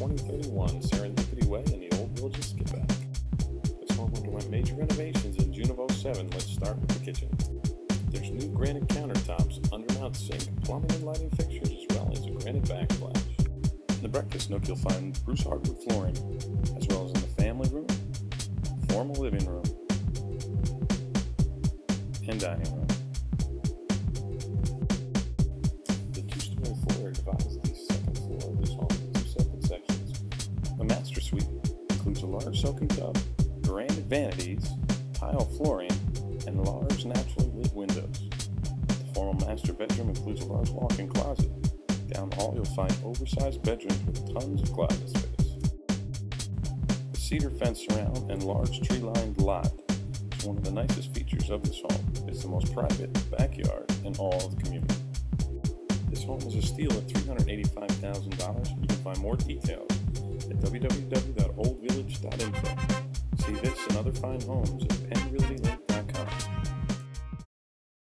2031 Serendipity Way in the Olde Village of Skippack. This home underwent major renovations in June of 07. Let's start with the kitchen. There's new granite countertops, undermount sink, plumbing and lighting fixtures, as well as a granite backsplash. In the breakfast nook, you'll find Bruce hardwood flooring, as well as in the family room, formal living room, and dining room. Suite includes a large soaking tub, granite vanities, tile flooring, and large naturally lit windows. The formal master bedroom includes a large walk-in closet. Down the hall, you'll find oversized bedrooms with tons of closet space. The cedar fence surround and large tree-lined lot is one of the nicest features of this home. It's the most private backyard in all of the community. This home is a steal at $385,000. You can find more details at www.oldevillage.info. See this and other fine homes at pennrealtylink.com.